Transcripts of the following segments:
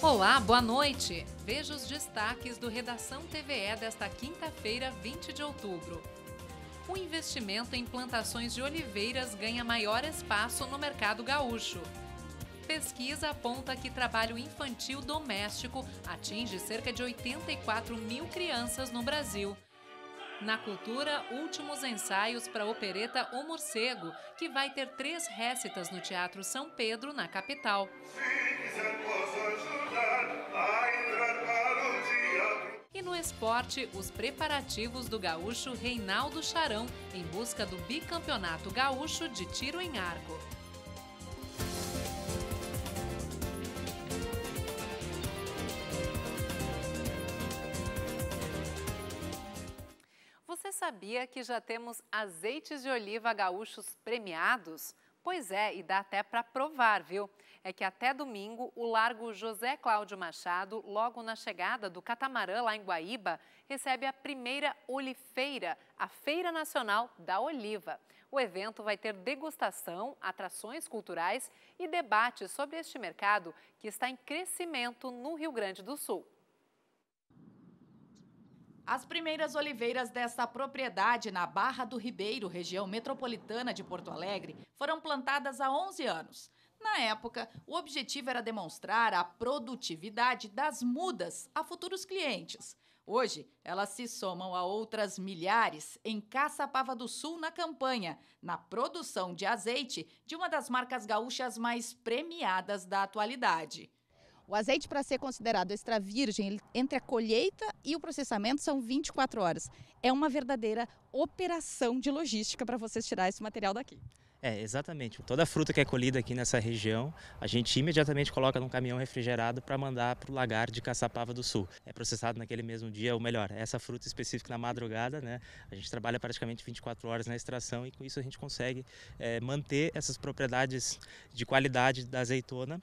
Olá, boa noite. Veja os destaques do Redação TVE desta quinta-feira, 20 de outubro. O investimento em plantações de oliveiras ganha maior espaço no mercado gaúcho. Pesquisa aponta que trabalho infantil doméstico atinge cerca de 84 mil crianças no Brasil. Na cultura, últimos ensaios para a opereta O Morcego, que vai ter três récitas no Teatro São Pedro, na capital. E esporte, os preparativos do gaúcho Reinaldo Charão em busca do bicampeonato gaúcho de tiro em arco. Você sabia que já temos azeites de oliva gaúchos premiados? Pois é, e dá até para provar, viu? É que até domingo, o Largo José Cláudio Machado, logo na chegada do catamarã lá em Guaíba, recebe a primeira olifeira, a Feira Nacional da Oliva. O evento vai ter degustação, atrações culturais e debates sobre este mercado que está em crescimento no Rio Grande do Sul. As primeiras oliveiras desta propriedade na Barra do Ribeiro, região metropolitana de Porto Alegre, foram plantadas há 11 anos. Na época, o objetivo era demonstrar a produtividade das mudas a futuros clientes. Hoje, elas se somam a outras milhares em Caçapava do Sul, na campanha, na produção de azeite de uma das marcas gaúchas mais premiadas da atualidade. O azeite, para ser considerado extra virgem, entre a colheita e o processamento são 24 horas. É uma verdadeira operação de logística para vocês tirar esse material daqui. É, exatamente. Toda fruta que é colhida aqui nessa região, a gente imediatamente coloca num caminhão refrigerado para mandar para o lagar de Caçapava do Sul. É processado naquele mesmo dia, ou melhor, essa fruta específica na madrugada, né? A gente trabalha praticamente 24 horas na extração e com isso a gente consegue é, manter essas propriedades de qualidade da azeitona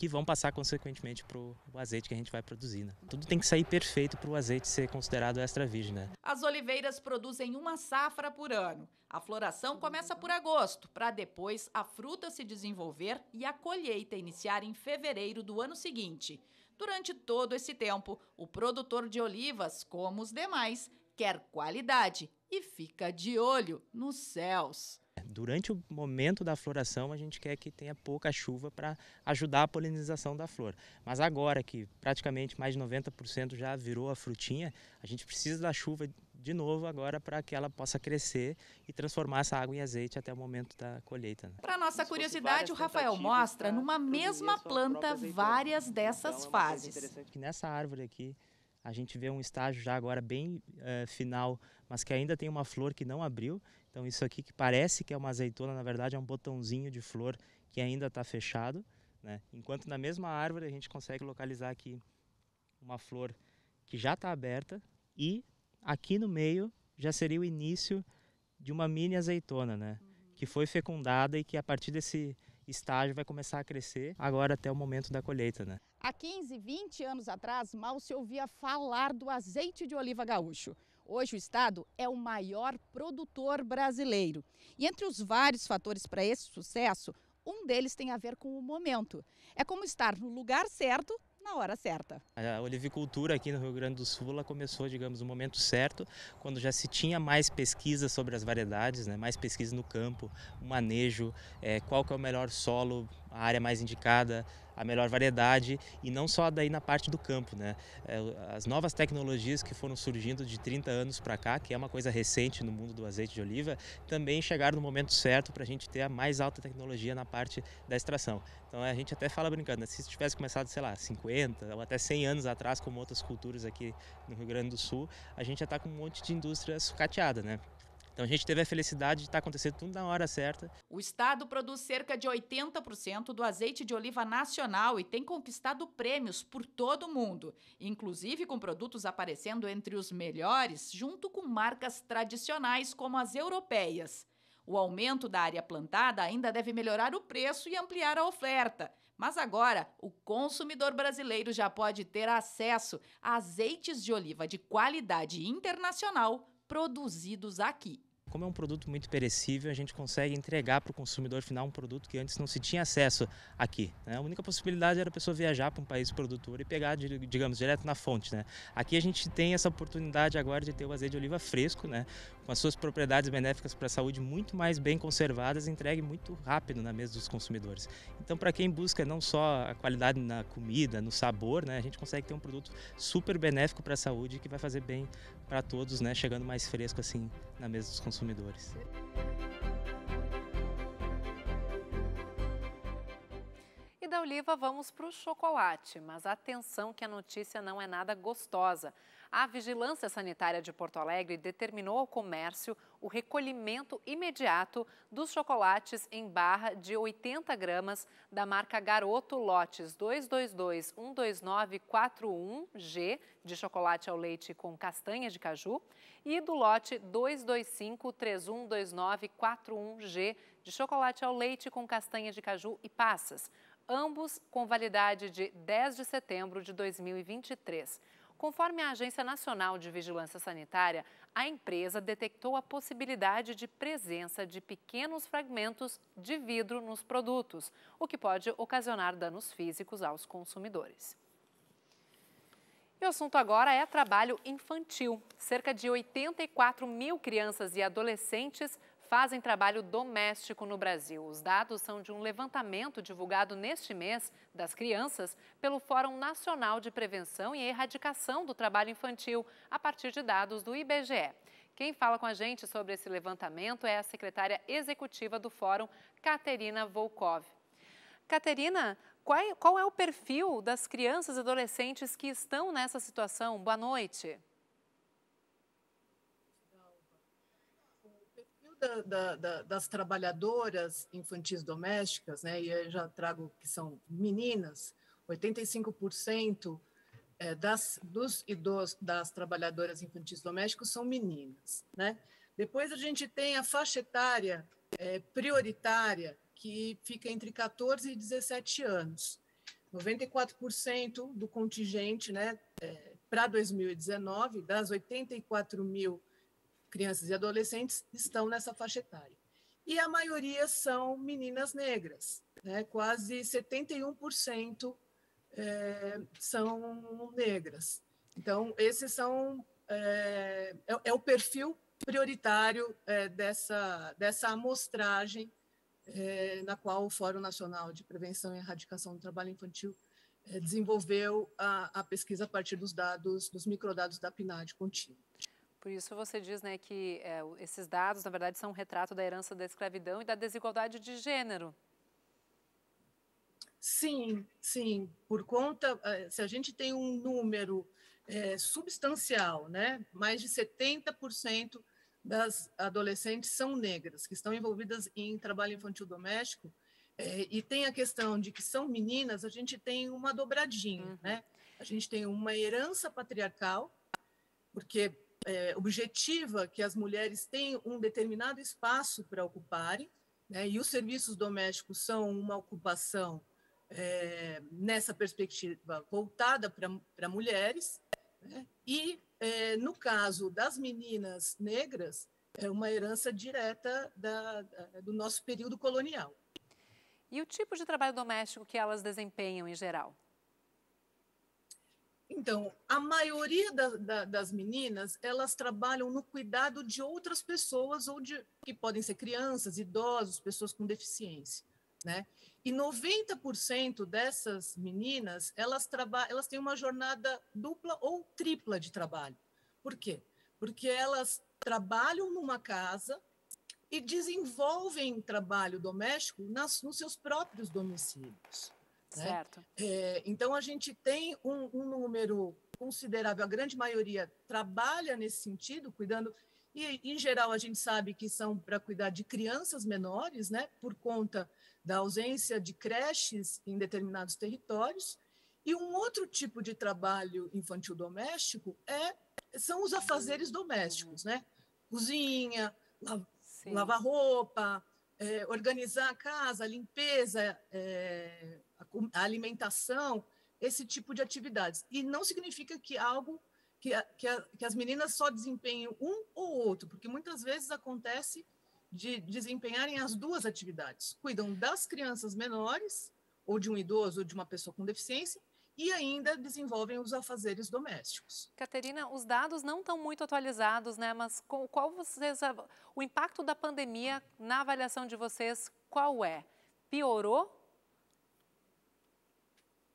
que vão passar consequentemente para o azeite que a gente vai produzir. Né? Tudo tem que sair perfeito para o azeite ser considerado extra virgem. Né? As oliveiras produzem uma safra por ano. A floração começa por agosto, para depois a fruta se desenvolver e a colheita iniciar em fevereiro do ano seguinte. Durante todo esse tempo, o produtor de olivas, como os demais, quer qualidade e fica de olho nos céus. Durante o momento da floração, a gente quer que tenha pouca chuva para ajudar a polinização da flor. Mas agora que praticamente mais de 90% já virou a frutinha, a gente precisa da chuva de novo agora para que ela possa crescer e transformar essa água em azeite até o momento da colheita. Né? Para nossa curiosidade, o Rafael mostra numa mesma planta várias dessas então, é fases. Que nessa árvore aqui a gente vê um estágio já agora bem uh, final, mas que ainda tem uma flor que não abriu. Então isso aqui que parece que é uma azeitona, na verdade é um botãozinho de flor que ainda está fechado. Né? Enquanto na mesma árvore a gente consegue localizar aqui uma flor que já está aberta e aqui no meio já seria o início de uma mini azeitona, né? Uhum. Que foi fecundada e que a partir desse estágio vai começar a crescer agora até o momento da colheita, né? Há 15, 20 anos atrás, mal se ouvia falar do azeite de oliva gaúcho. Hoje o estado é o maior produtor brasileiro. E entre os vários fatores para esse sucesso, um deles tem a ver com o momento. É como estar no lugar certo na hora certa. A olivicultura aqui no Rio Grande do Sul ela começou, digamos, no momento certo, quando já se tinha mais pesquisa sobre as variedades, né? mais pesquisa no campo, o manejo, é, qual que é o melhor solo, a área mais indicada, a melhor variedade e não só daí na parte do campo, né? É, as novas tecnologias que foram surgindo de 30 anos para cá, que é uma coisa recente no mundo do azeite de oliva, também chegaram no momento certo para a gente ter a mais alta tecnologia na parte da extração. Então a gente até fala brincando, né? se tivesse começado, sei lá, 50 ou até 100 anos atrás, como outras culturas aqui no Rio Grande do Sul, a gente já está com um monte de indústria sucateada, né? Então a gente teve a felicidade de estar acontecendo tudo na hora certa. O estado produz cerca de 80% do azeite de oliva nacional e tem conquistado prêmios por todo o mundo, inclusive com produtos aparecendo entre os melhores, junto com marcas tradicionais como as europeias. O aumento da área plantada ainda deve melhorar o preço e ampliar a oferta. Mas agora, o consumidor brasileiro já pode ter acesso a azeites de oliva de qualidade internacional produzidos aqui. como é um produto muito perecível, a gente consegue entregar para o consumidor final um produto que antes não se tinha acesso aqui. Né? A única possibilidade era a pessoa viajar para um país produtor e pegar, digamos, direto na fonte. Né? Aqui a gente tem essa oportunidade agora de ter o azeite de oliva fresco, né? Com as suas propriedades benéficas para a saúde muito mais bem conservadas, entregue muito rápido na mesa dos consumidores. Então, para quem busca não só a qualidade na comida, no sabor, né? a gente consegue ter um produto super benéfico para a saúde que vai fazer bem para todos, né? chegando mais fresco assim na mesa dos consumidores. E da oliva vamos para o chocolate, mas atenção que a notícia não é nada gostosa. A Vigilância Sanitária de Porto Alegre determinou ao comércio o recolhimento imediato dos chocolates em barra de 80 gramas da marca Garoto Lotes 222-12941G de chocolate ao leite com castanha de caju e do lote 225-312941G de chocolate ao leite com castanha de caju e passas, ambos com validade de 10 de setembro de 2023. Conforme a Agência Nacional de Vigilância Sanitária, a empresa detectou a possibilidade de presença de pequenos fragmentos de vidro nos produtos, o que pode ocasionar danos físicos aos consumidores. E o assunto agora é trabalho infantil. Cerca de 84 mil crianças e adolescentes fazem trabalho doméstico no Brasil. Os dados são de um levantamento divulgado neste mês das crianças pelo Fórum Nacional de Prevenção e Erradicação do Trabalho Infantil, a partir de dados do IBGE. Quem fala com a gente sobre esse levantamento é a secretária executiva do Fórum, Caterina Volkov. Caterina, qual é, qual é o perfil das crianças e adolescentes que estão nessa situação? Boa noite. Da, da, da, das trabalhadoras infantis domésticas, né, e eu já trago que são meninas, 85% é, das, dos das trabalhadoras infantis domésticas são meninas. Né? Depois a gente tem a faixa etária é, prioritária, que fica entre 14 e 17 anos. 94% do contingente né, é, para 2019, das 84 mil crianças e adolescentes estão nessa faixa etária. E a maioria são meninas negras, né? quase 71% é, são negras. Então, esses são é, é, é o perfil prioritário é, dessa, dessa amostragem é, na qual o Fórum Nacional de Prevenção e Erradicação do Trabalho Infantil é, desenvolveu a, a pesquisa a partir dos dados, dos microdados da PNAD contínua. Por isso você diz né, que é, esses dados, na verdade, são um retrato da herança da escravidão e da desigualdade de gênero. Sim, sim. Por conta, eh, se a gente tem um número é, substancial, né, mais de 70% das adolescentes são negras, que estão envolvidas em trabalho infantil doméstico, é, e tem a questão de que são meninas, a gente tem uma dobradinha, uhum. né? A gente tem uma herança patriarcal, porque é, objetiva que as mulheres tenham um determinado espaço para ocuparem, né, e os serviços domésticos são uma ocupação é, nessa perspectiva voltada para mulheres, né, e é, no caso das meninas negras, é uma herança direta da, da, do nosso período colonial. E o tipo de trabalho doméstico que elas desempenham em geral? Então, a maioria da, da, das meninas, elas trabalham no cuidado de outras pessoas, ou de, que podem ser crianças, idosos, pessoas com deficiência, né? E 90% dessas meninas, elas, elas têm uma jornada dupla ou tripla de trabalho. Por quê? Porque elas trabalham numa casa e desenvolvem trabalho doméstico nas, nos seus próprios domicílios. Né? Certo. É, então, a gente tem um, um, número considerável, a grande maioria trabalha nesse sentido, cuidando, e em geral a gente sabe que são para cuidar de crianças menores, né, por conta da ausência de creches em determinados territórios, e um outro tipo de trabalho infantil doméstico é são os afazeres domésticos, né? Cozinha, lavar roupa, é, organizar a casa, a limpeza, é, a, alimentação, esse tipo de atividades. E não significa que algo que, a, que, a, que as meninas só desempenhem um ou outro, porque muitas vezes acontece de desempenharem as duas atividades. Cuidam das crianças menores, ou de um idoso, ou de uma pessoa com deficiência, e ainda desenvolvem os afazeres domésticos. Caterina, os dados não estão muito atualizados, né? Mas qual vocês, o impacto da pandemia na avaliação de vocês, qual é? Piorou?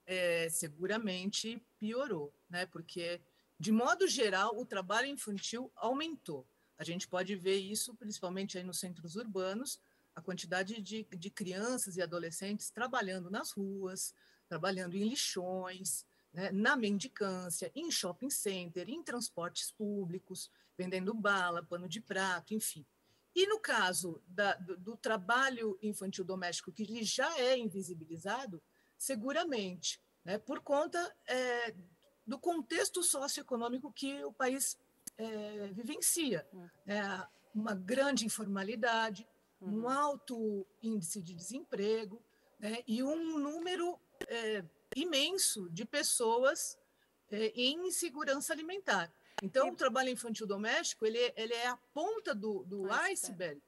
É, seguramente piorou, né? Porque de modo geral o trabalho infantil aumentou. A gente pode ver isso principalmente aí nos centros urbanos, a quantidade de, de crianças e adolescentes trabalhando nas ruas, trabalhando em lixões, né, na mendicância, em shopping center, em transportes públicos, vendendo bala, pano de prato, enfim. E no caso da, do, do, trabalho infantil doméstico, que ele já é invisibilizado, seguramente, né, por conta é, do contexto socioeconômico que o país é, vivencia. É, uma grande informalidade, um uhum. alto índice de desemprego né, e um número é, imenso de pessoas é, em insegurança alimentar. Então, o trabalho infantil doméstico ele, ele é a ponta do, do iceberg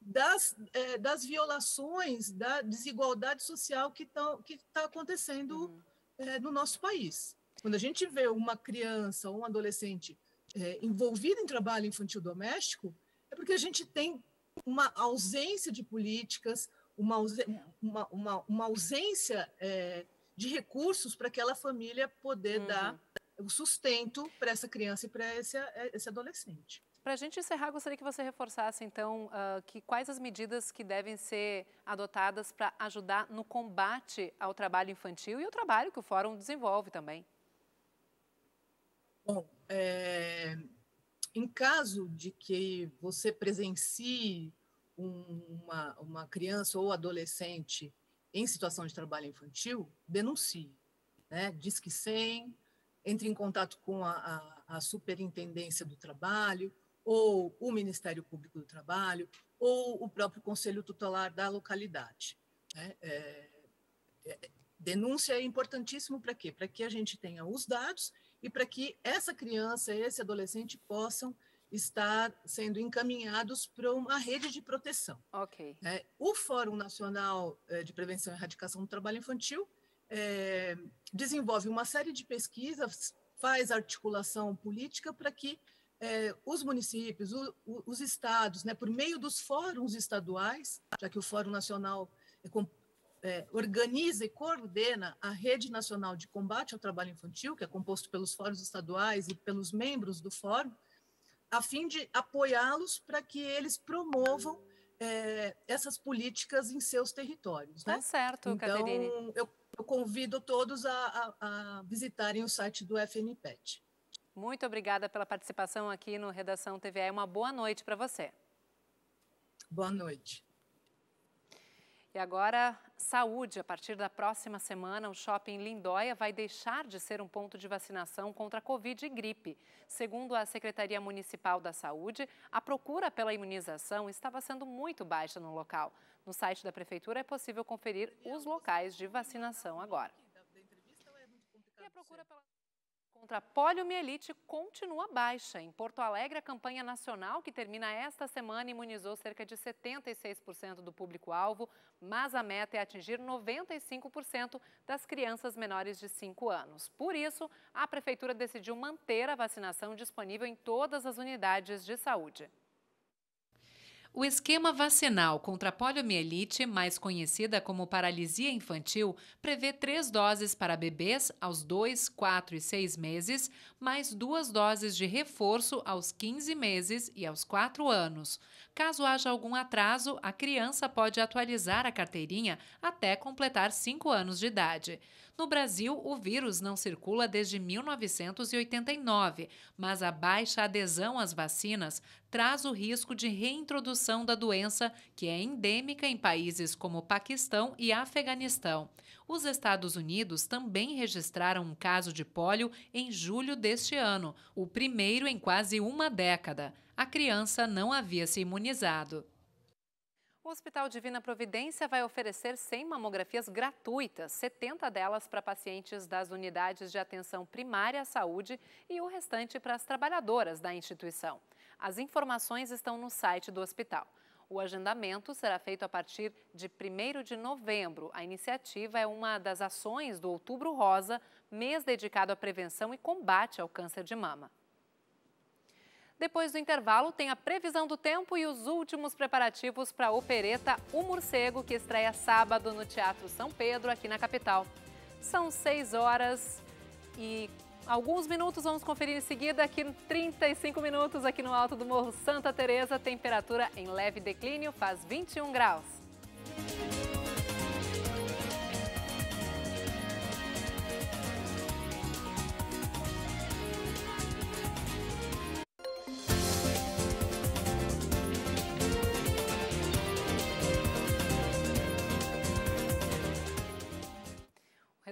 das, é, das violações, da desigualdade social que está que tá acontecendo uhum. é, no nosso país. Quando a gente vê uma criança ou um adolescente é, envolvido em trabalho infantil doméstico, é porque a gente tem uma ausência de políticas, uma, uma, uma, uma ausência é, de recursos para aquela família poder uhum. dar o sustento para essa criança e para esse, esse adolescente. Para a gente encerrar, gostaria que você reforçasse, então, uh, que quais as medidas que devem ser adotadas para ajudar no combate ao trabalho infantil e o trabalho que o Fórum desenvolve também. Bom, é, em caso de que você presencie uma, uma criança ou adolescente em situação de trabalho infantil, denuncie. Né? Diz que 100, entre em contato com a, a, a Superintendência do Trabalho, ou o Ministério Público do Trabalho, ou o próprio Conselho Tutelar da localidade. Né? É, é, denúncia é importantíssimo para quê? Para que a gente tenha os dados e para que essa criança, esse adolescente possam estar sendo encaminhados para uma rede de proteção. Ok. É, o Fórum Nacional é, de Prevenção e Erradicação do Trabalho Infantil é, desenvolve uma série de pesquisas, faz articulação política para que é, os municípios, o, o, os estados, né, por meio dos fóruns estaduais, já que o Fórum Nacional é é, organiza e coordena a Rede Nacional de Combate ao Trabalho Infantil, que é composto pelos fóruns estaduais e pelos membros do fórum, a fim de apoiá-los para que eles promovam é, essas políticas em seus territórios. Né? Tá certo, então, Caterine. Eu, eu convido todos a, a, a visitarem o site do FNPET. Muito obrigada pela participação aqui no Redação TVE. Uma boa noite para você. Boa noite. E agora, saúde. A partir da próxima semana, o shopping Lindóia vai deixar de ser um ponto de vacinação contra a Covid e gripe. Segundo a Secretaria Municipal da Saúde, a procura pela imunização estava sendo muito baixa no local. No site da Prefeitura é possível conferir os locais de vacinação agora. E a procura pela contra a poliomielite continua baixa. Em Porto Alegre, a campanha nacional, que termina esta semana, imunizou cerca de 76% do público-alvo, mas a meta é atingir 95% das crianças menores de 5 anos. Por isso, a Prefeitura decidiu manter a vacinação disponível em todas as unidades de saúde. O esquema vacinal contra a poliomielite, mais conhecida como paralisia infantil, prevê três doses para bebês aos 2, 4 e 6 meses, mais duas doses de reforço aos 15 meses e aos 4 anos. Caso haja algum atraso, a criança pode atualizar a carteirinha até completar 5 anos de idade. No Brasil, o vírus não circula desde 1989, mas a baixa adesão às vacinas traz o risco de reintrodução da doença, que é endêmica em países como Paquistão e Afeganistão. Os Estados Unidos também registraram um caso de pólio em julho deste ano, o primeiro em quase uma década. A criança não havia se imunizado. O Hospital Divina Providência vai oferecer 100 mamografias gratuitas, 70 delas para pacientes das unidades de atenção primária à saúde e o restante para as trabalhadoras da instituição. As informações estão no site do hospital. O agendamento será feito a partir de 1 de novembro. A iniciativa é uma das ações do Outubro Rosa, mês dedicado à prevenção e combate ao câncer de mama. Depois do intervalo, tem a previsão do tempo e os últimos preparativos para a opereta O Morcego, que estreia sábado no Teatro São Pedro, aqui na capital. São 6 horas e alguns minutos, vamos conferir em seguida, aqui 35 minutos aqui no alto do Morro Santa Teresa, temperatura em leve declínio, faz 21 graus.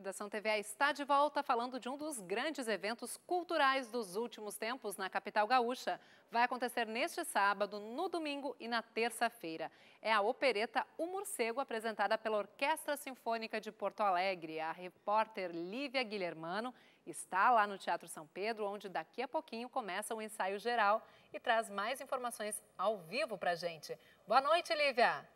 Redação TVA está de volta falando de um dos grandes eventos culturais dos últimos tempos na capital gaúcha. Vai acontecer neste sábado, no domingo e na terça-feira. É a opereta O Morcego, apresentada pela Orquestra Sinfônica de Porto Alegre. A repórter Lívia Guilhermano está lá no Teatro São Pedro, onde daqui a pouquinho começa o ensaio geral e traz mais informações ao vivo para a gente. Boa noite, Lívia!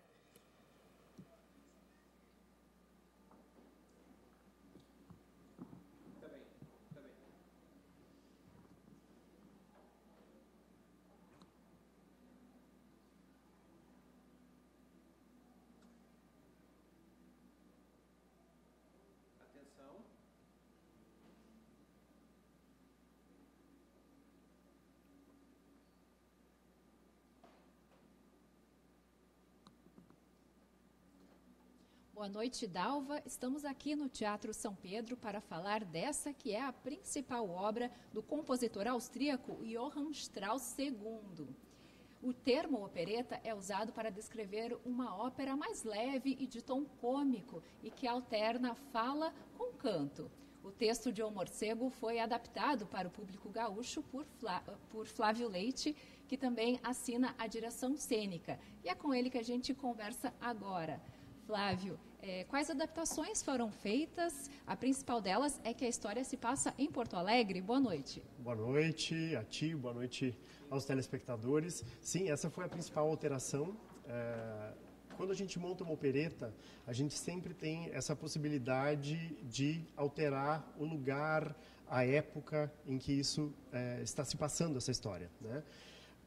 Boa noite, Dalva. Estamos aqui no Teatro São Pedro para falar dessa que é a principal obra do compositor austríaco Johann Strauss II. O termo opereta é usado para descrever uma ópera mais leve e de tom cômico e que alterna fala com canto. O texto de O Morcego foi adaptado para o público gaúcho por, Flá por Flávio Leite, que também assina a direção cênica. E é com ele que a gente conversa agora. Flávio, é, quais adaptações foram feitas? A principal delas é que a história se passa em Porto Alegre. Boa noite. Boa noite a ti, boa noite aos telespectadores. Sim, essa foi a principal alteração. É, quando a gente monta uma opereta, a gente sempre tem essa possibilidade de alterar o lugar, a época em que isso é, está se passando, essa história. Né?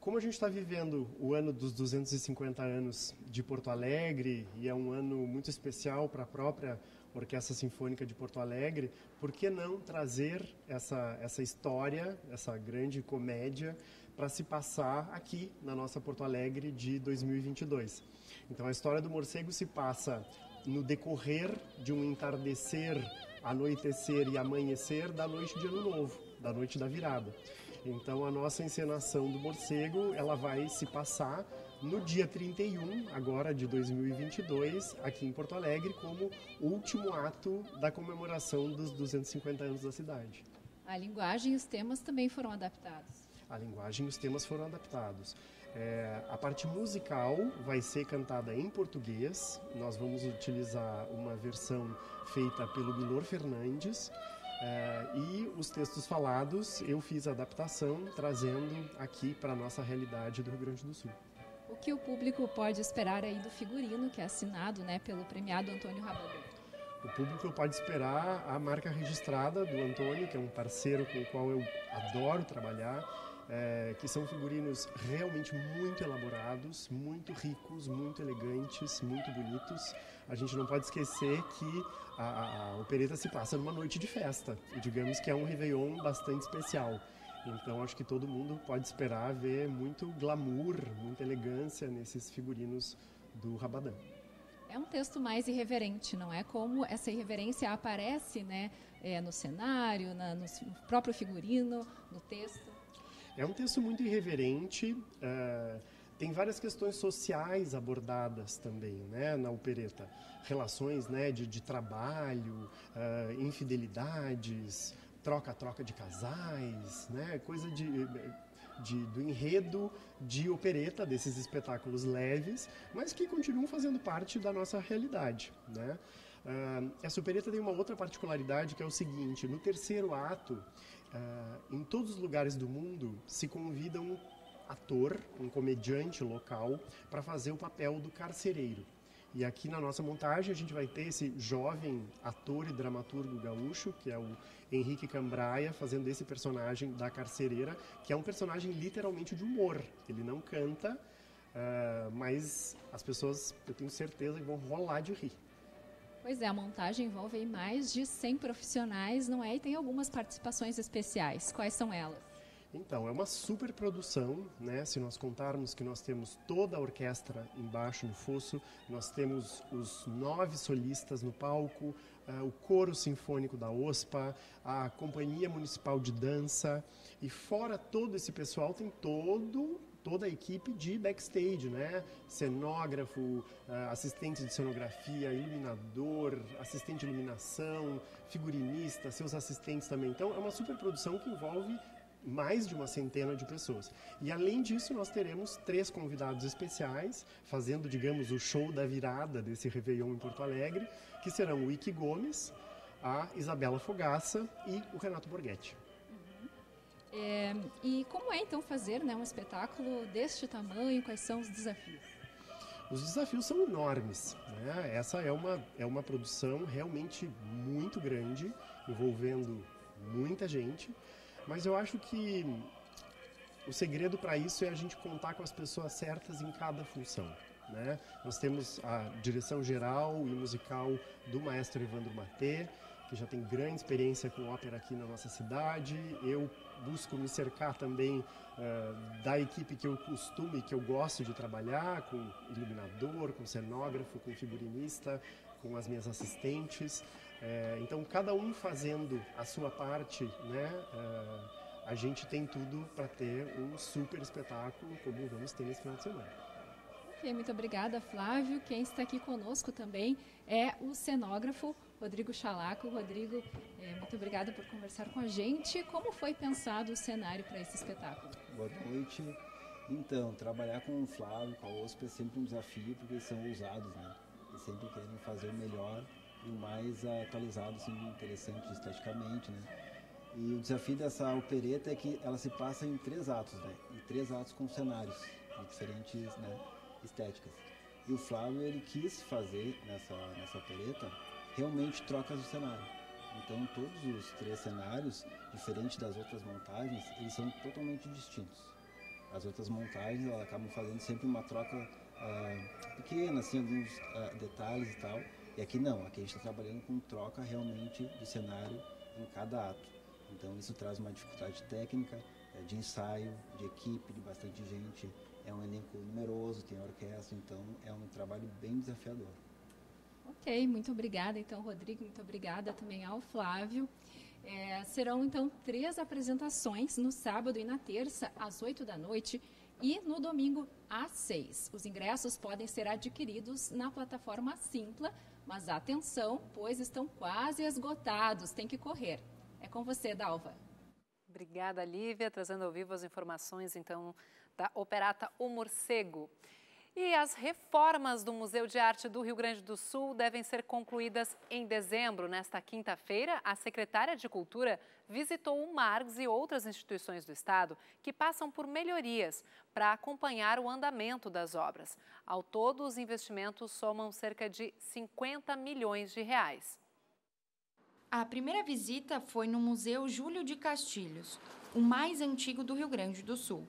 Como a gente está vivendo o ano dos 250 anos de Porto Alegre e é um ano muito especial para a própria Orquestra Sinfônica de Porto Alegre, por que não trazer essa, essa história, essa grande comédia, para se passar aqui na nossa Porto Alegre de 2022? Então, a história do morcego se passa no decorrer de um entardecer, anoitecer e amanhecer da noite de Ano Novo, da noite da virada. Então a nossa encenação do morcego, ela vai se passar no dia 31, agora de 2022, aqui em Porto Alegre, como último ato da comemoração dos 250 anos da cidade. A linguagem e os temas também foram adaptados. A linguagem e os temas foram adaptados. É, a parte musical vai ser cantada em português. Nós vamos utilizar uma versão feita pelo Milor Fernandes é, e os textos falados eu fiz a adaptação trazendo aqui para a nossa realidade do Rio Grande do Sul. O que o público pode esperar aí do figurino que é assinado né, pelo premiado Antônio Rabadão? O público pode esperar a marca registrada do Antônio, que é um parceiro com o qual eu adoro trabalhar, é, que são figurinos realmente muito elaborados, muito ricos, muito elegantes, muito bonitos. A gente não pode esquecer que a, a, opereta se passa numa noite de festa, e digamos que é um Réveillon bastante especial. Então acho que todo mundo pode esperar ver muito glamour, muita elegância nesses figurinos do Rabadã. É um texto mais irreverente, não é? Como essa irreverência aparece né, é, no cenário, na, no próprio figurino, no texto. É um texto muito irreverente. Uh, tem várias questões sociais abordadas também, né, na opereta. Relações, né, de, de trabalho, uh, infidelidades, troca-troca de casais, né, coisa de de, do enredo de opereta, desses espetáculos leves, mas que continuam fazendo parte da nossa realidade. Né? Uh, essa opereta tem uma outra particularidade que é o seguinte: no terceiro ato, uh, em todos os lugares do mundo se convida um ator, um comediante local, para fazer o papel do carcereiro. E aqui na nossa montagem a gente vai ter esse jovem ator e dramaturgo gaúcho, que é o Henrique Cambraia, fazendo esse personagem da carcereira, que é um personagem literalmente de humor. Ele não canta, uh, mas as pessoas, eu tenho certeza vão rolar de rir. Pois é, a montagem envolve mais de 100 profissionais, não é? E tem algumas participações especiais. Quais são elas? Então, é uma super produção, né? Se nós contarmos que nós temos toda a orquestra embaixo no fosso, nós temos os nove solistas no palco, uh, o coro sinfônico da OSPA, a Companhia Municipal de Dança, e fora todo esse pessoal tem todo toda a equipe de backstage, né? Cenógrafo, uh, assistente de cenografia, iluminador, assistente de iluminação, figurinista, seus assistentes também. Então, é uma super produção que envolve mais de uma centena de pessoas. E além disso, nós teremos três convidados especiais, fazendo, digamos, o show da virada desse Réveillon em Porto Alegre, que serão o Ike Gomes, a Isabela Fogaça e o Renato Borghetti. É, e como é então fazer né, um espetáculo deste tamanho? Quais são os desafios? Os desafios são enormes. Né? Essa é uma, é uma produção realmente muito grande, envolvendo muita gente. Mas eu acho que o segredo para isso é a gente contar com as pessoas certas em cada função. Né? Nós temos a direção geral e musical do maestro Evandro Matê, que já tem grande experiência com ópera aqui na nossa cidade. Eu busco me cercar também uh, da equipe que eu costumo e que eu gosto de trabalhar, com iluminador, com cenógrafo, com figurinista, com as minhas assistentes. É, então, cada um fazendo a sua parte, né, é, a gente tem tudo para ter um super espetáculo como vamos ter nesse final de semana. Ok, muito obrigada, Flávio. Quem está aqui conosco também é o cenógrafo Rodrigo Chalaco. Rodrigo, é, muito obrigada por conversar com a gente. Como foi pensado o cenário para esse espetáculo? Boa noite. Então, trabalhar com o Flávio, com a OSP é sempre um desafio, porque eles são ousados, né? Eles sempre querem fazer o melhor e o mais atualizado, assim, interessante esteticamente, né? E o desafio dessa opereta é que ela se passa em três atos, né? E três atos com cenários diferentes né, estéticas. E o Flávio, ele quis fazer nessa, nessa opereta realmente trocas de cenário. Então, todos os três cenários, diferente das outras montagens, eles são totalmente distintos. As outras montagens, elas acabam fazendo sempre uma troca uh, pequena, assim, alguns uh, detalhes e tal, e aqui não, aqui a gente está trabalhando com troca realmente de cenário em cada ato. Então isso traz uma dificuldade técnica, é, de ensaio, de equipe, de bastante gente. É um elenco numeroso, tem orquestra, então é um trabalho bem desafiador. Ok, muito obrigada então, Rodrigo, muito obrigada também ao Flávio. É, serão então três apresentações no sábado e na terça, às oito da noite, e no domingo, às seis. Os ingressos podem ser adquiridos na plataforma Simpla mas atenção, pois estão quase esgotados, tem que correr. É com você, Dalva. Obrigada, Lívia, trazendo ao vivo as informações, então, da Operata O Morcego. E as reformas do Museu de Arte do Rio Grande do Sul devem ser concluídas em dezembro. Nesta quinta-feira, a secretária de Cultura visitou o Margs e outras instituições do Estado que passam por melhorias para acompanhar o andamento das obras. Ao todo, os investimentos somam cerca de 50 milhões de reais. A primeira visita foi no Museu Júlio de Castilhos, o mais antigo do Rio Grande do Sul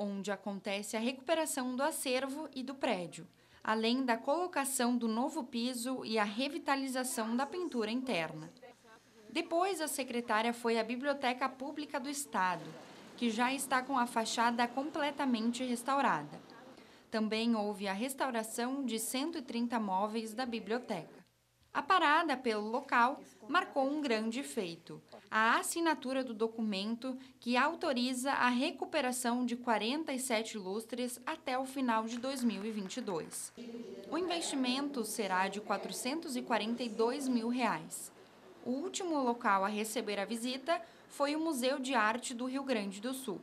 onde acontece a recuperação do acervo e do prédio, além da colocação do novo piso e a revitalização da pintura interna. Depois, a secretária foi à Biblioteca Pública do Estado, que já está com a fachada completamente restaurada. Também houve a restauração de 130 móveis da biblioteca. A parada pelo local marcou um grande feito: a assinatura do documento que autoriza a recuperação de 47 lustres até o final de 2022. O investimento será de 442 mil reais. O último local a receber a visita foi o Museu de Arte do Rio Grande do Sul.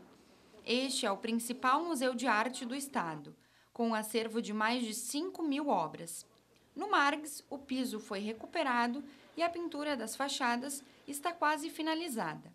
Este é o principal museu de arte do estado, com um acervo de mais de 5 mil obras. No Margs, o piso foi recuperado e a pintura das fachadas está quase finalizada.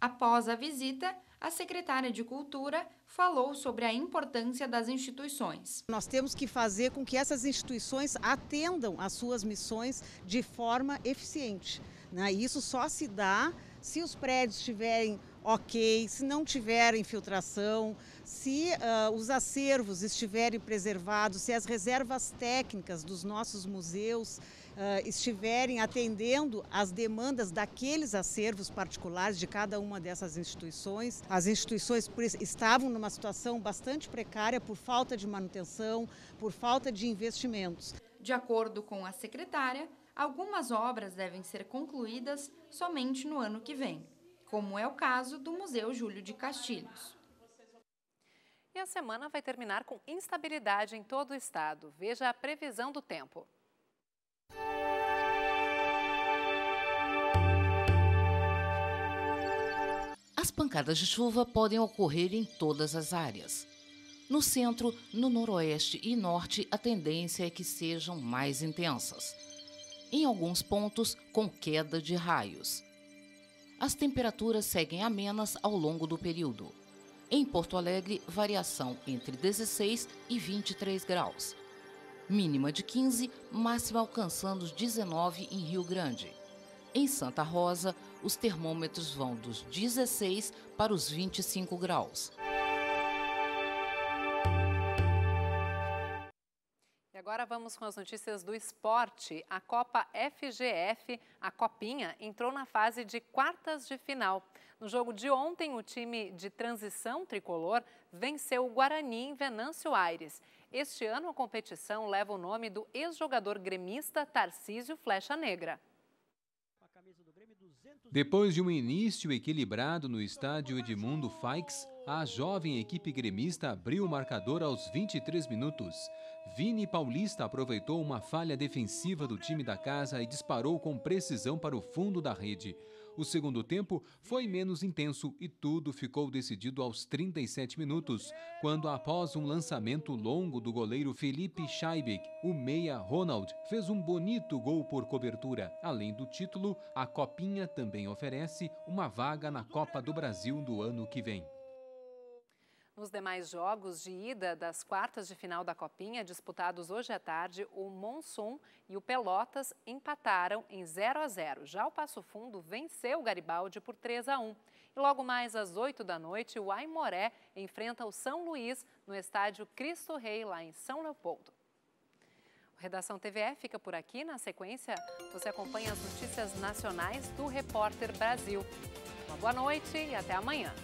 Após a visita, a secretária de Cultura falou sobre a importância das instituições. Nós temos que fazer com que essas instituições atendam às suas missões de forma eficiente. Né? Isso só se dá se os prédios estiverem ok, se não tiver infiltração, se uh, os acervos estiverem preservados, se as reservas técnicas dos nossos museus uh, estiverem atendendo às demandas daqueles acervos particulares de cada uma dessas instituições. As instituições estavam numa situação bastante precária por falta de manutenção, por falta de investimentos. De acordo com a secretária, algumas obras devem ser concluídas somente no ano que vem, como é o caso do Museu Júlio de Castilhos. E a semana vai terminar com instabilidade em todo o estado. Veja a previsão do tempo. As pancadas de chuva podem ocorrer em todas as áreas. No centro, no noroeste e norte, a tendência é que sejam mais intensas. Em alguns pontos, com queda de raios. As temperaturas seguem amenas ao longo do período. Em Porto Alegre, variação entre 16 e 23 graus. Mínima de 15, máxima alcançando os 19 em Rio Grande. Em Santa Rosa, os termômetros vão dos 16 para os 25 graus. Agora vamos com as notícias do esporte. A Copa FGF, a Copinha, entrou na fase de quartas de final. No jogo de ontem, o time de transição tricolor venceu o Guarani em Venâncio Aires. Este ano, a competição leva o nome do ex-jogador gremista Tarcísio Flecha Negra. Depois de um início equilibrado no estádio Edmundo Faix, a jovem equipe gremista abriu o marcador aos 23 minutos. Vini Paulista aproveitou uma falha defensiva do time da casa e disparou com precisão para o fundo da rede. O segundo tempo foi menos intenso e tudo ficou decidido aos 37 minutos, quando, após um lançamento longo do goleiro Felipe Scheibig, o meia Ronald fez um bonito gol por cobertura. Além do título, a Copinha também oferece uma vaga na Copa do Brasil do ano que vem. Nos demais jogos de ida das quartas de final da Copinha, disputados hoje à tarde, o Monsun e o Pelotas empataram em 0 a 0. Já o Passo Fundo venceu o Garibaldi por 3 a 1. E logo mais às 8 da noite, o Aimoré enfrenta o São Luís no estádio Cristo Rei, lá em São Leopoldo. Redação TVE fica por aqui. Na sequência, você acompanha as notícias nacionais do Repórter Brasil. Uma boa noite e até amanhã.